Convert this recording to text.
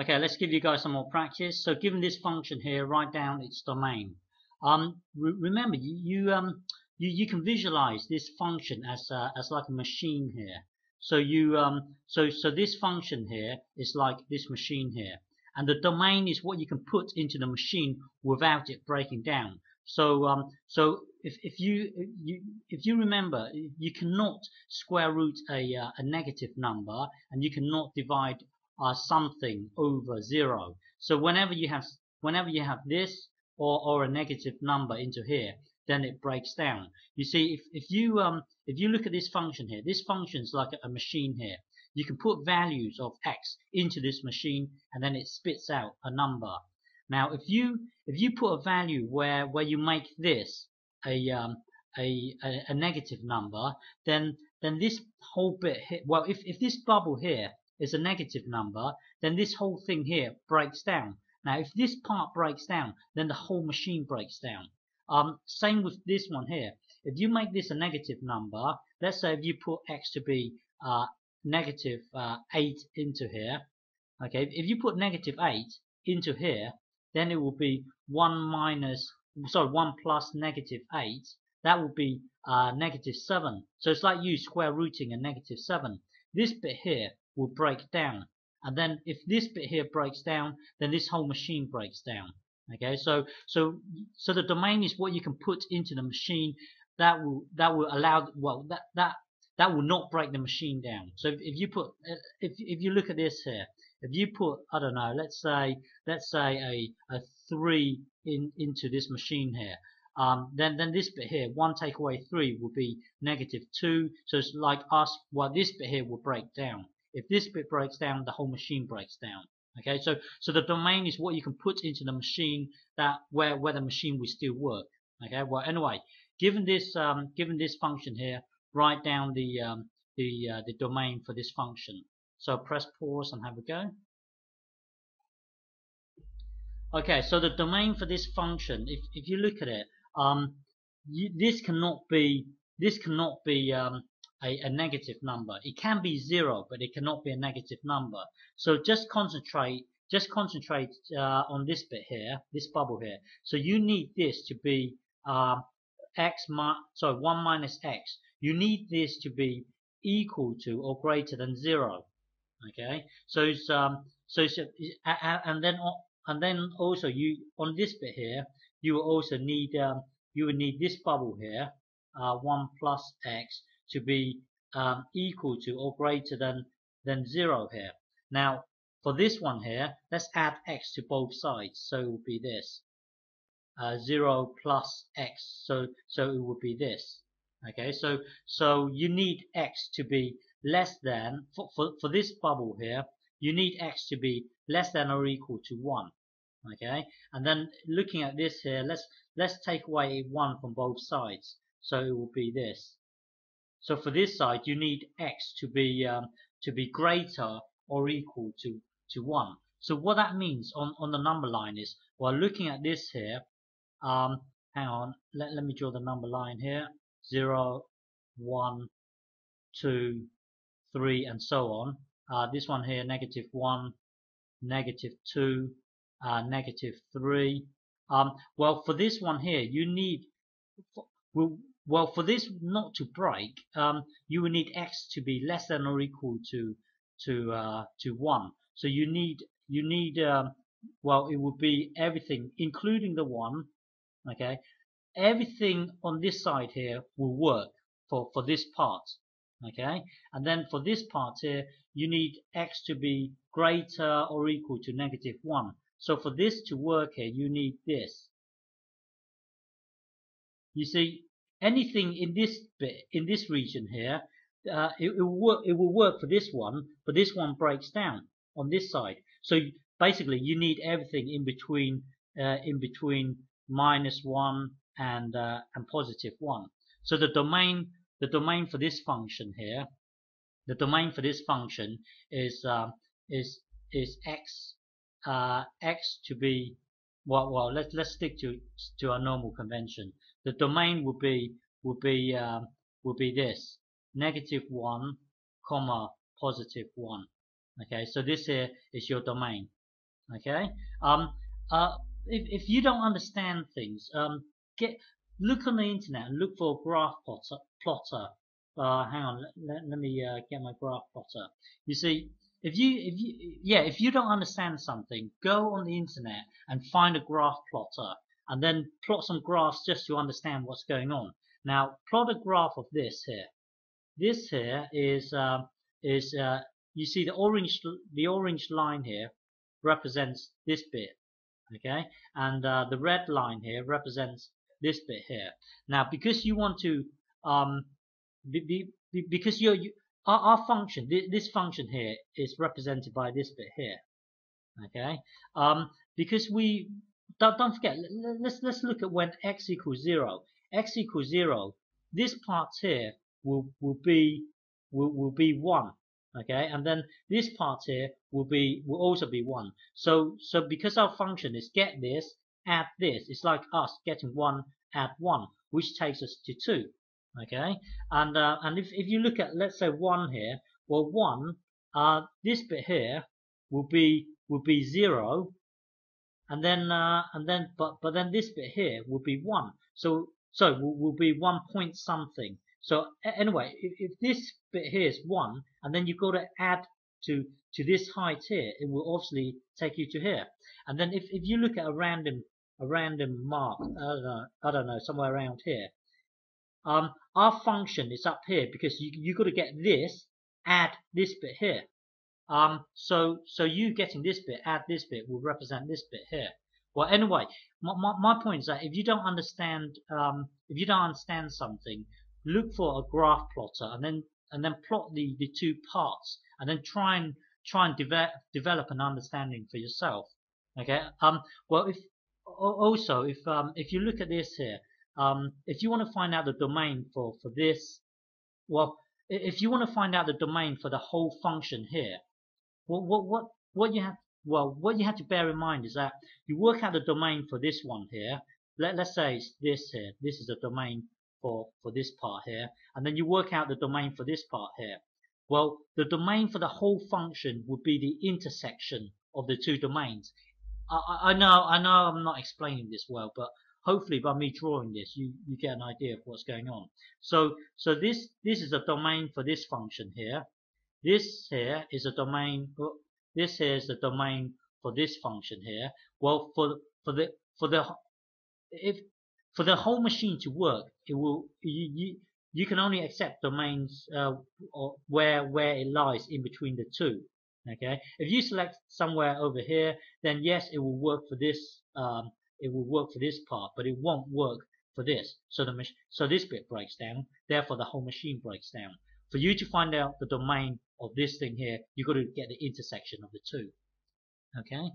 Okay, let's give you guys some more practice. So given this function here, write down its domain. Um, re remember, you, you, um, you, you can visualize this function as, uh, as like a machine here. So you, um, so, so this function here is like this machine here. And the domain is what you can put into the machine without it breaking down. So, um, so if, if you, you, if you remember, you cannot square root a, uh, a negative number and you cannot divide uh, something over zero. So whenever you have whenever you have this or, or a negative number into here, then it breaks down. You see, if, if you um if you look at this function here, this function is like a, a machine here. You can put values of x into this machine and then it spits out a number. Now, if you if you put a value where where you make this a um, a, a, a negative number, then then this whole bit here, well, if if this bubble here is a negative number, then this whole thing here breaks down. Now, if this part breaks down, then the whole machine breaks down. Um, same with this one here. If you make this a negative number, let's say if you put x to be uh, negative, uh, 8 into here, okay, if you put negative 8 into here, then it will be 1 minus, sorry, 1 plus negative 8. That will be uh, negative 7. So it's like you square rooting a negative 7. This bit here will break down. And then if this bit here breaks down, then this whole machine breaks down. Okay, so so so the domain is what you can put into the machine that will that will allow well that that that will not break the machine down. So if, if you put if if you look at this here, if you put I don't know, let's say let's say a a three in into this machine here, um, then then this bit here, one take away three will be negative two. So it's like us, well this bit here will break down. If this bit breaks down, the whole machine breaks down. Okay, so so the domain is what you can put into the machine that where where the machine will still work. Okay, well anyway, given this um, given this function here, write down the um, the uh, the domain for this function. So press pause and have a go. Okay, so the domain for this function, if if you look at it, um, you, this cannot be this cannot be um, a, a negative number. It can be zero, but it cannot be a negative number. So just concentrate, just concentrate uh, on this bit here, this bubble here. So you need this to be uh, x, sorry, 1 minus x. You need this to be equal to or greater than zero. Okay, so it's, um, so it's, and then and then also you on this bit here, you will also need um, you will need this bubble here, uh, 1 plus x to be um, equal to or greater than, than 0 here. Now, for this one here, let's add x to both sides. So it will be this. Uh, 0 plus x. So, so it will be this. Okay, so, so you need x to be less than, for, for, for this bubble here, you need x to be less than or equal to 1. Okay, and then looking at this here, let's, let's take away 1 from both sides. So it will be this. So for this side, you need x to be um, to be greater or equal to to one. So what that means on on the number line is, well, looking at this here, um, hang on, let let me draw the number line here, zero, one, two, three, and so on. Uh, this one here, negative one, negative two, uh, negative three. Um, well, for this one here, you need, well, for this not to break, um, you will need x to be less than or equal to to uh, to one. So you need you need um, well, it would be everything, including the one. Okay, everything on this side here will work for for this part. Okay, and then for this part here, you need x to be greater or equal to negative one. So for this to work here, you need this. You see, anything in this bit, in this region here, uh, it, it, will work, it will work for this one, but this one breaks down on this side. So basically, you need everything in between, uh, in between minus one and uh, and positive one. So the domain, the domain for this function here, the domain for this function is uh, is is x uh, x to be well well let's let's stick to to our normal convention the domain would be would be um, would be this negative one comma positive one okay so this here is your domain Okay. Um. Uh. If if you don't understand things, um, get look on the internet and look for a graph plotter. Plotter. Uh, hang on. Let, let me uh, get my graph plotter. You see, if you if you yeah, if you don't understand something, go on the internet and find a graph plotter, and then plot some graphs just to understand what's going on. Now, plot a graph of this here. This here is uh, is uh, you see the orange the orange line here represents this bit okay and uh, the red line here represents this bit here now because you want to um be, be, because you're you, our, our function this function here is represented by this bit here okay um because we don't, don't forget let's let's look at when x equals 0 x equals 0 this part here will will be will, will be 1 okay? And then this part here will be will also be 1 so so because our function is get this add this it's like us getting 1 add 1 which takes us to 2 okay? And uh, and if, if you look at let's say 1 here well 1 uh, this bit here will be will be 0 and then uh, and then but but then this bit here will be 1 so so will, will be 1 point something so anyway, if, if this bit here is 1, and then you've got to add to, to this height here, it will obviously take you to here. And then if, if you look at a random a random mark, I don't know, I don't know somewhere around here, um, our function is up here because you you got to get this, add this bit here. Um, so so you getting this bit, add this bit will represent this bit here. Well, anyway, my, my, my point is that if you don't understand um, if you don't understand something, look for a graph plotter and then and then plot the, the two parts and then try and try and develop develop an understanding for yourself. Okay. Um. Well, if also if um if you look at this here, um if you want to find out the domain for for this, well if you want to find out the domain for the whole function here, well, what what what you have well what you have to bear in mind is that you work out the domain for this one here. Let let's say it's this here. This is a domain for, for this part here, and then you work out the domain for this part here. Well, the domain for the whole function would be the intersection of the two domains. I, I know, I know I'm not explaining this well, but hopefully by me drawing this, you, you get an idea of what's going on. So, so this, this is a domain for this function here. This here is a domain, this here is the domain for this function here. Well, for, for the, for the, if, for the whole machine to work, it will you you, you can only accept domains uh, where where it lies in between the two. Okay, if you select somewhere over here, then yes, it will work for this. Um, it will work for this part, but it won't work for this. So the so this bit breaks down. Therefore, the whole machine breaks down. For you to find out the domain of this thing here, you've got to get the intersection of the two. Okay.